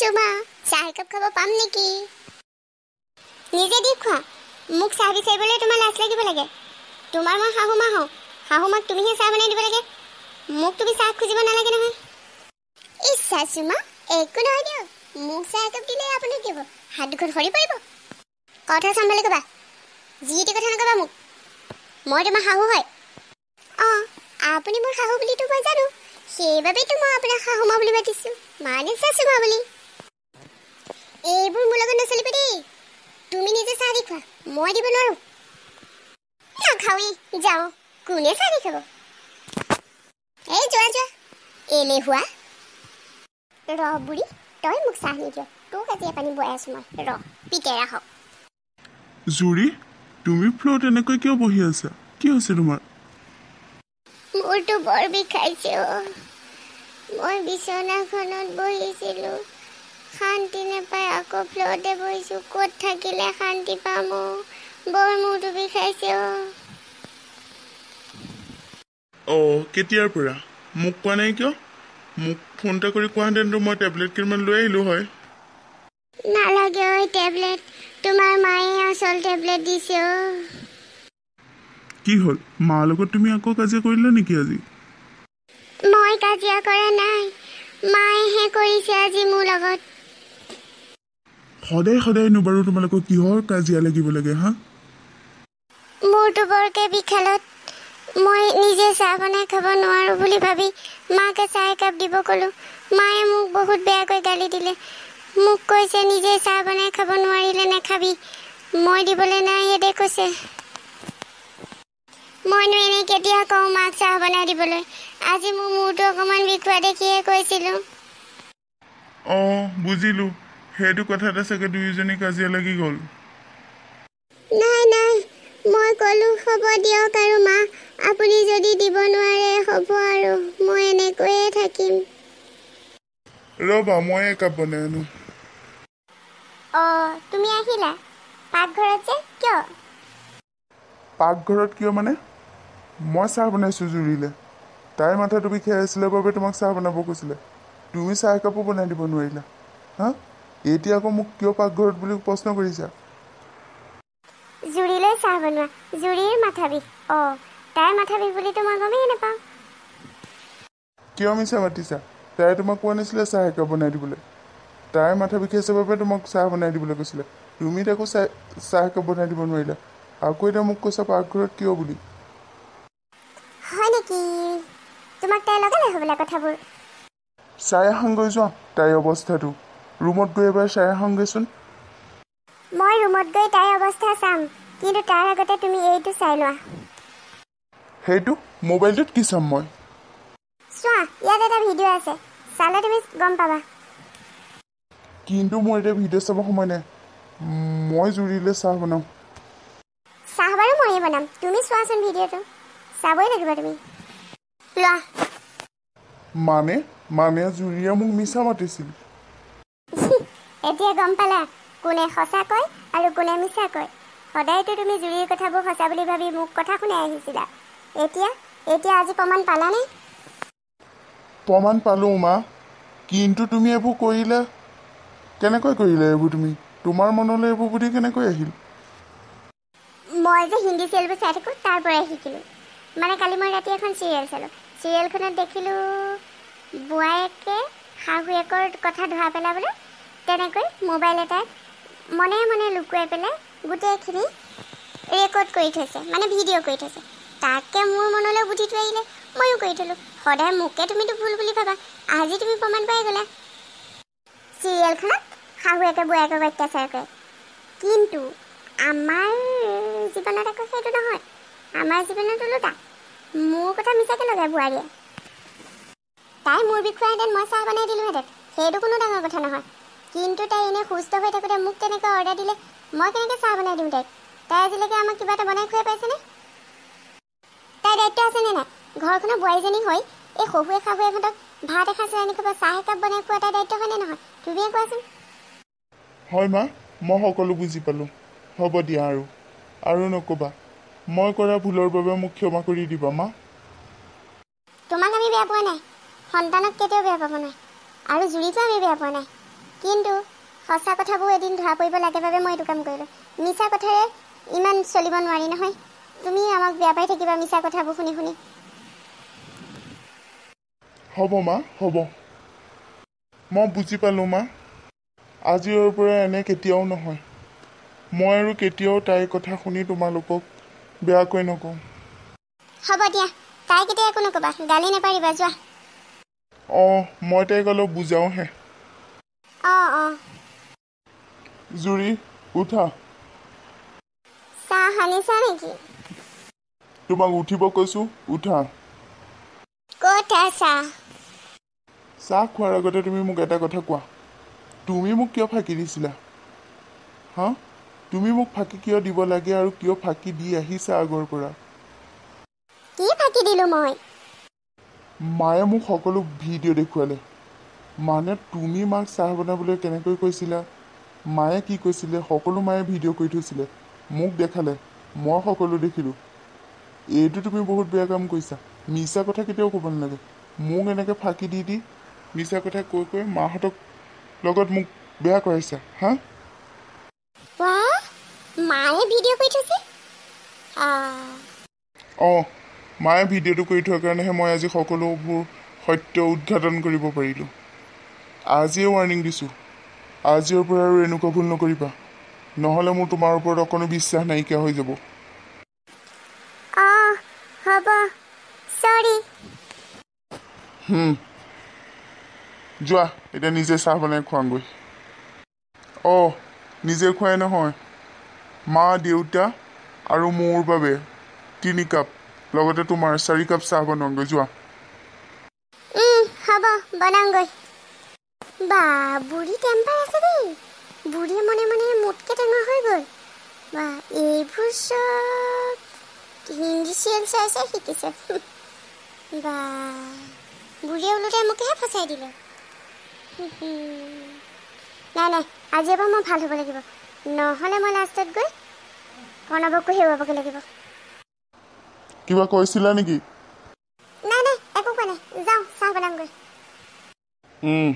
চুমা চাহ একাপ খাব পাম নেকি? নিজে দি খোৱা মোক চাহ বিচাৰিবলৈ তোমাৰ লাজ লাগিব লাগে। তোমাৰ মই শাহু মা হওঁ শাহু মাক তুমিহে চাহ বনাই দিব লাগে। মোক তুমি চাহ খুজিব নালাগে নহয়। ইচ্ছা চুমা একো নহয় দিয়ক। মোক চাহ একাপ দিলে আপুনি কি হাত দুখন সৰি পৰিব? কথা চম্ভালি ক'বা। যি টি কথা নক'বা মোক। মই তোমাৰ শাহু হয়। অঁ আপুনি মোৰ শাহু বুলিতো মই জানো। সেইবাবেতো মই আপোনাক শাহু মা বুলি মাতিছোঁ। মানে চাচু মা বুলি এইবোৰ মোৰ লগত নচলিব দেই তুমি নিজে চাহ দি খোৱা মই দিব নোৱাৰোঁ। নাখাওঁৱেই যাওঁ কোনে চাহ দি খাব এই যোৱা যোৱা। এলেহুৱা ৰ বুঢ়ী তই মোক চাহ নিদিয়। তোক আজি পানী বৈ আছোঁ মই। ৰ পিতেৰা হওক জুৰি তুমি ফ্ল'ত এনেকৈ কিয় বহি আছা? কি হৈছে তোমাৰ? মোৰতো বৰ বিষাইছে মই বিচনাখনত বহিছিলোঁ। শান্তি নাপাই আকৌ ফ্ল'ৰতে বহিছোঁ ক'ত থাকিলে শান্তি পাম বৰ মূৰটো বিষাইছে অ' অঁ কেতিয়াৰ পৰা? মোক কোৱা নাই কিয়? মোক ফোন এটা কৰি কোৱাহেঁতেনতো মই টেবলেট কেইটামান লৈ আহিলোঁ হয়। নালাগে ঐ টেবলেট তোমাৰ মায়ে আচল টেবলেট দিছে অ' কি হ'ল? মাৰ লগত তুমি আকৌ কাজিয়া কৰিলা নেকি আজি? মই কাজিয়া কৰা নাই। মায়েহে কৰিছে আজি মোৰ লগত। সদায় সদায়নো বাৰু তোমালোকৰ কিহৰ কাজিয়া লাগিব লাগে হা? মোৰতো বৰকে বিষালত মই নিজে চাহ বনাই খাব নোৱাৰোঁ বুলি ভাবি মাকে চাহ একাপ দিব ক'লোঁ। মায়ে মোক বহুত বেয়াকৈ গালি দিলে। মোক কৈছে নিজে চাহ বনাই খাব নোৱাৰিলে নাখাবি। মই দিবলৈ নাই সেইদে কৈছে। মইনো এনেই কেতিয়া কওঁ মাক চাহ বনাই দিবলৈ? আজি মোৰ মূৰটো অকণমান বিষোৱা দেখিয়ে কৈছিলোঁ। অঁ বুজিলোঁ। সেইটো কথাতে চাগে দুয়োজনী কাজিয়া লাগি গ'ল। নাই নাই মই ক'লোঁ হ'ব দিয়ক আৰু মা আপুনি যদি দিব নোৱাৰে হ'ব আৰু মই এনেকৈয়ে থাকিম। ৰ'বা মই একাপ বনাই আনো। অঁ তুমি আহিলা পাকঘৰত যে কিয়? পাকঘৰত কিয় মানে? মই চাহ বনাইছোঁ জুৰিলে। তাইৰ মাথাটো বিষাই আছিলে বাবে তোমাক চাহ বনাব কৈছিলে। তুমি চাহ একাপো বনাই দিব নোৱাৰিলা। হা? এতিয়া আকৌ মোক কিয় পাকঘৰত বুলি প্ৰশ্ন কৰিছা? জুৰিলৈ চাহ বনোৱা। জুৰিৰ মাথা বিষ। অঁ তাইৰ মাথা বিষ বুলিতো মই গমেই নাপাওঁ। কিয় মিছা মাতিছা? তাই তোমাক কোৱা নাছিলে চাহ একাপ বনাই দিবলৈ। তাইৰ মাথা বিষাইছে বাবে তোমাক চাহ বনাই দিবলৈ কৈছিলে। তুমি তাকো চাহ চাহ একাপ বনাই দিব নোৱাৰিলা। আকৌ এতিয়া মোক কৈছা পাকঘৰত কিয় বুলি? হয় নেকি? তোমাক তাই লগালে হ'বলা কথাবোৰ? চাই আহাংগৈ যোৱা তাইৰ অৱস্থাটো। ৰুমত গৈ এবাৰ চাই আহাংগৈচোন। মই ৰুমত গৈ তাইৰ অৱস্থা চাম কিন্তু তাৰ আগতে তুমি এইটো চাই লোৱা। সেইটো? মোবাইলটোত কি চাম মই? চোৱা ইয়াত এটা ভিডিঅ' আছে চালে তুমি গম পাবা। কিন্তু মোৰ এতিয়া ভিডিঅ' চাব সময় নাই। মই জুৰিলে চাহ বনাম চাহ বাৰু ময়ে বনাম তুমি চোৱাচোন ভিডিঅ'টো চাবই লাগিব তুমি। লোৱা। মানে? মানে জুৰিয়ে মোক মিছা মাতিছিল। এতিয়া গম পালা কোনে সঁচা কয় আৰু কোনে মিছা কয় সদায়তো তুমি জুৰিৰ কথাবোৰ সঁচা বুলি ভাবি মোক কথা শুনাই আহিছিলা। এতিয়া এতিয়া আজি প্ৰমাণ পালানে? প্ৰমাণ পালোঁ মা। কিন্তু তুমি এইবোৰ কৰিলা কেনেকৈ কৰিলা এইবোৰ তুমি? তোমাৰ মনলৈ এইবোৰ বুদ্ধি কেনেকৈ আহিল? মই যে হিন্দী চিৰিয়েলবোৰ চাই থাকোঁ তাৰ পৰাই শিকিলোঁ। মানে কালি মই ৰাতি এখন চিৰিয়েল চালোঁ। চিৰিয়েলখনত দেখিলোঁ বোৱায়েকে শাহুৱেকৰ কথা ধৰা পেলাবলৈ তেনেকৈ মোবাইল এটাত মনে মনে লুকুৱাই পেলাই গোটেইখিনি ৰেকৰ্ড কৰি থৈছে মানে ভিডিঅ' কৰি থৈছে। তাকে মোৰ মনলৈ বুদ্ধিটো আহিলে ময়ো কৰি থ'লোঁ। সদায় মোকে তুমিতো ভুল বুলি ভাবা আজি তুমি প্ৰমাণ পাই গ'লা। চিৰিয়েলখনত শাহুৱেকে বোৱায়েকক অত্যাচাৰ কৰে। কিন্তু আমাৰ জীৱনত আকৌ সেইটো নহয়। আমাৰ জীৱনত ওলোটা। মোৰ কথা মিছাকৈ লগাই বোৱাৰীয়ে। তাই মোৰ বিষয়েহেঁতেন মই চাহ বনাই দিলোঁহেঁতেন। সেইটো কোনো ডাঙৰ কথা নহয়। কিন্তু তাই এনেই সুস্থ হৈ থাকোঁতে মোক তেনেকৈ অৰ্ডাৰ দিলে মই কেনেকৈ চাহ বনাই দিওঁ তাইক? তাই আজিলৈকে আমাক কিবা এটা বনাই খুৱাই পাইছেনে? তাইৰ দায়িত্ব আছেনে নাই? ঘৰখনৰ বোৱাৰীজনী হৈ এই শহুৱে শাহুৱেকহঁতক ভাত এসাঁজ ৰান্ধি খুৱাব চাহ একাপ বনাই খোৱা তাইৰ দায়িত্ব হয়নে নহয়? তুমিয়ে কোৱাচোন। হয় মা মই সকলো বুজি পালোঁ। হ'ব দিয়া আৰু। আৰু নক'বা। মই কৰা ভুলৰ বাবে মোক ক্ষমা কৰি দিবা মা। তোমাক আমি বেয়া পোৱা নাই। সন্তানক কেতিয়াও বেয়া পাব নাই আৰু জুৰিকো আমি বেয়া পোৱা নাই। কিন্তু সঁচা কথাবোৰ এদিন ধৰা পৰিব লাগে বাবে মই এইটো কাম কৰিলোঁ। মিছা কথাৰে ইমান চলিব নোৱাৰি নহয়। তুমি আমাক বেয়া পাই থাকিবা মিছা কথাবোৰ শুনি শুনি। হ'ব মা হ'ব। মই বুজি পালোঁ মা। আজিৰ পৰা এনে কেতিয়াও নহয়। মই আৰু কেতিয়াও তাইৰ কথা শুনি তোমালোকক বেয়াকৈ নকওঁ। হ'ব দিয়া। তাই কেতিয়া একো নক'বা। গালি নেপাৰিবা যোৱা। অঁ মই তাইক অলপ বুজাওঁহে। অঁ অঁ। জুৰি উঠা। চাহ সানিছা নেকি? তোমাক উঠিব কৈছোঁ উঠা। ক'ত আছা? চাহ খোৱাৰ আগতে তুমি মোক এটা কথা কোৱা। তুমি মোক কিয় ফাঁকি দিছিলা? হা? তুমি মোক ফাঁকি কিয় দিব লাগে আৰু কিয় ফাঁকি দি আহিছা আগৰ পৰা? কি ফাঁকি দিলোঁ মই? মায়ে মোক সকলো ভিডিঅ' দেখুৱালে। মানে তুমি মাক চাহ বনাবলৈ কেনেকৈ কৈছিলা? মায়ে কি কৈছিলে? সকলো মায়ে ভিডিঅ' কৰি থৈছিলে। মোক দেখালে। মই সকলো দেখিলোঁ। এইটো তুমি বহুত বেয়া কাম কৰিছা। মিছা কথা কেতিয়াও ক'ব নালাগে। মোক এনেকৈ ফাঁকি দি দি মিছা কথা কৈ কৈ মাহঁতক লগত মোক বেয়া কৰাইছা হা? ৱাহ! মায়ে ভিডিঅ' কৰি থৈছে? আহ, অঁ মায়ে ভিডিঅ'টো কৰি থোৱাৰ কাৰণেহে মই আজি সকলোবোৰ সত্য উদঘাটন কৰিব পাৰিলোঁ। আজিয়ে ৱাৰ্ণিং দিছোঁ। আজিৰ পৰা আৰু এনেকুৱা ভুল নকৰিবা। নহ'লে মোৰ তোমাৰ ওপৰত অকণো বিশ্বাস নাইকিয়া হৈ যাব। যোৱা এতিয়া নিজে চাহ বনাই খোৱাংগৈ। অঁ নিজে খুৱাই নহয়। মা দেউতা আৰু মোৰ বাবে তিনি কাপ লগতে তোমাৰ চাৰি কাপ চাহ বনোৱাংগৈ। যোৱা। হ'ব বনাওঁগৈ বা বুঢ়ী টেম্পাৰ আছে দেই। বুঢ়ী মনে মনে মোতকৈ ডাঙৰ হৈ গ'ল। বা এইবোৰ চব হিন্দী চিৰিয়েল চাই চাই শিকিছে। বা বুঢ়ীয়ে ওলোটাই মোকেহে ফচাই দিলে। নাই নাই আজিৰ পৰা মই ভাল হ'ব লাগিব। নহ'লে মই লাষ্টত গৈ প্ৰণৱকো হেৰুৱাবগৈ লাগিব। কিবা কৈছিলা নেকি? নাই নাই একো কোৱা নাই। যাওঁ চাহ বনাওঁগৈ উম।